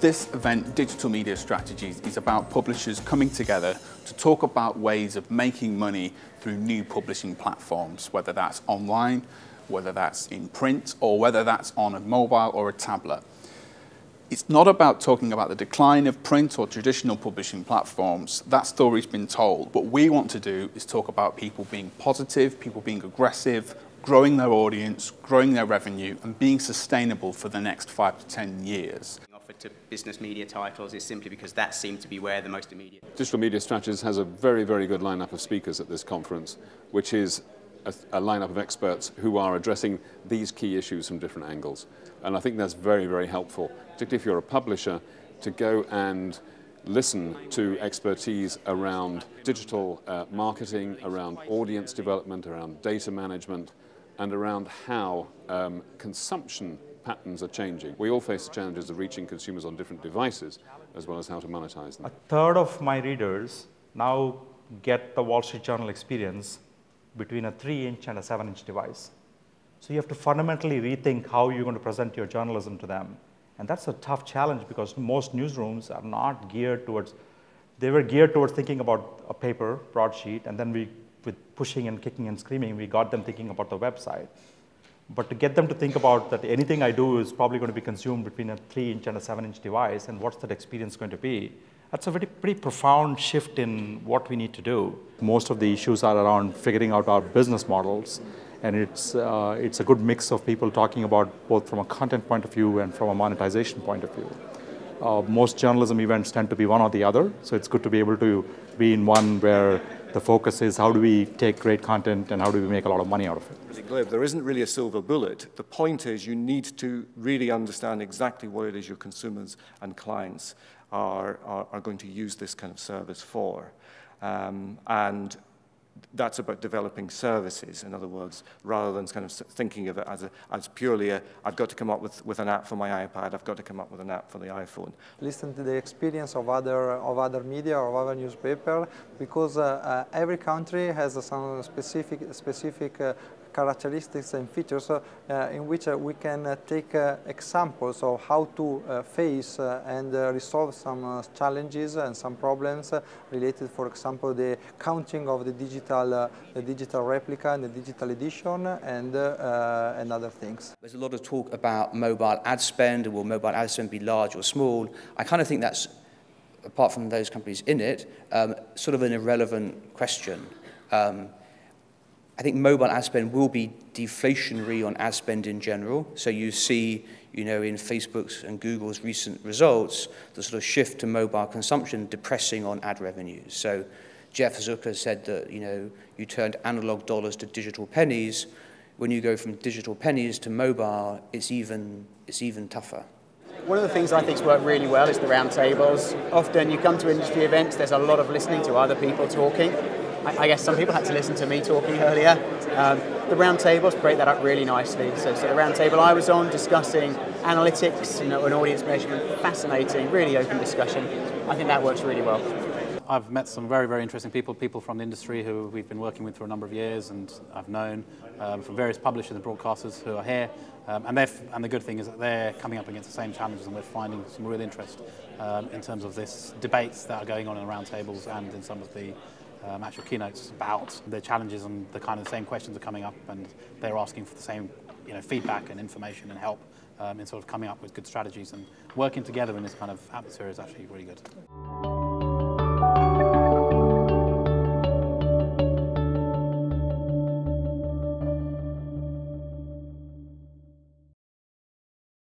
This event, Digital Media Strategies, is about publishers coming together to talk about ways of making money through new publishing platforms, whether that's online, whether that's in print, or whether that's on a mobile or a tablet. It's not about talking about the decline of print or traditional publishing platforms. That story's been told. What we want to do is talk about people being positive, people being aggressive, growing their audience, growing their revenue, and being sustainable for the next five to 10 years offered to business media titles is simply because that seemed to be where the most immediate. Digital Media Strategies has a very, very good lineup of speakers at this conference, which is a, a lineup of experts who are addressing these key issues from different angles. And I think that's very, very helpful, particularly if you're a publisher, to go and listen to expertise around digital uh, marketing, around audience development, around data management, and around how um, consumption patterns are changing. We all face the challenges of reaching consumers on different devices, as well as how to monetize them. A third of my readers now get the Wall Street Journal experience between a 3-inch and a 7-inch device. So you have to fundamentally rethink how you're going to present your journalism to them. And that's a tough challenge because most newsrooms are not geared towards, they were geared towards thinking about a paper, broadsheet, and then we, with pushing and kicking and screaming, we got them thinking about the website. But to get them to think about that anything I do is probably going to be consumed between a 3-inch and a 7-inch device, and what's that experience going to be, that's a very, pretty profound shift in what we need to do. Most of the issues are around figuring out our business models, and it's, uh, it's a good mix of people talking about both from a content point of view and from a monetization point of view. Uh, most journalism events tend to be one or the other, so it's good to be able to be in one where the focus is how do we take great content and how do we make a lot of money out of it. Globe, there isn't really a silver bullet. The point is you need to really understand exactly what it is your consumers and clients are, are, are going to use this kind of service for. Um, and that's about developing services, in other words, rather than kind of thinking of it as, a, as purely a, I've got to come up with, with an app for my iPad, I've got to come up with an app for the iPhone. Listen to the experience of other, of other media or other newspaper, because uh, uh, every country has some specific, specific uh, characteristics and features uh, in which uh, we can uh, take examples of how to face and resolve some challenges and some problems related, for example, the counting of the digital, the digital replica and the digital edition and, and other things. There's a lot of talk about mobile ad spend, will mobile ad spend be large or small? I kind of think that's apart from those companies in it, um, sort of an irrelevant question. Um, I think mobile ad spend will be deflationary on ad spend in general. So you see, you know, in Facebook's and Google's recent results, the sort of shift to mobile consumption depressing on ad revenues. So Jeff Zucker said that, you know, you turned analog dollars to digital pennies. When you go from digital pennies to mobile, it's even, it's even tougher. One of the things I think's worked really well is the roundtables. Often you come to industry events, there's a lot of listening to other people talking. I, I guess some people had to listen to me talking earlier. Um, the roundtables break that up really nicely. So, so the roundtable I was on discussing analytics you know, and audience measurement, fascinating, really open discussion. I think that works really well. I've met some very, very interesting people, people from the industry who we've been working with for a number of years and I've known um, from various publishers and broadcasters who are here. Um, and, and the good thing is that they're coming up against the same challenges and we're finding some real interest um, in terms of this debates that are going on in the roundtables and in some of the um, actual keynotes about the challenges and the kind of the same questions are coming up and they're asking for the same you know, feedback and information and help um, in sort of coming up with good strategies and working together in this kind of atmosphere is actually really good.